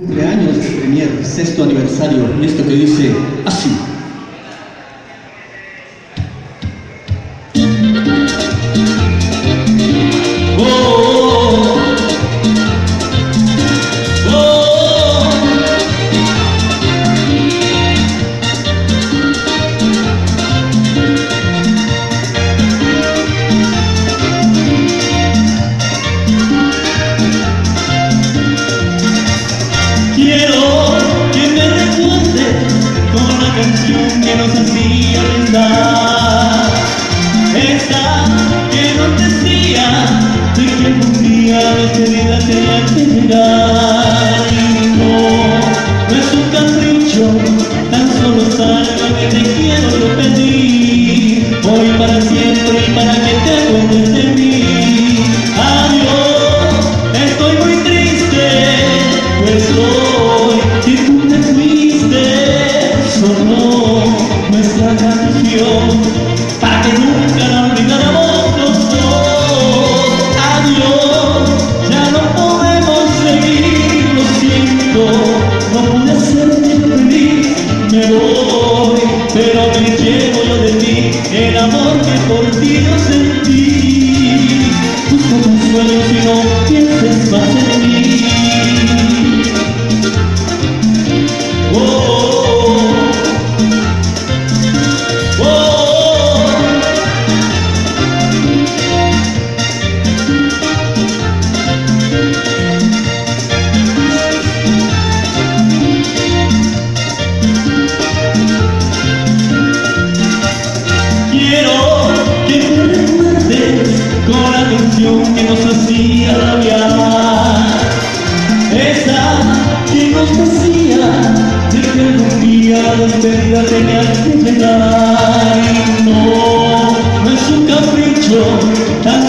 Cumpleaños Premier, sexto aniversario, y esto que dice así. Esta que no te decía De que un día despedida te llegar Y no, no es un capricho Tan solo salva que te quiero yo pedir. Hoy para siempre y para que te acuerdes de mí. Adiós, estoy muy triste Pues hoy, si tú te fuiste Solo esta canción para que nunca demasiadas pérdidas tenía que llegar y no, no es un capricho, tan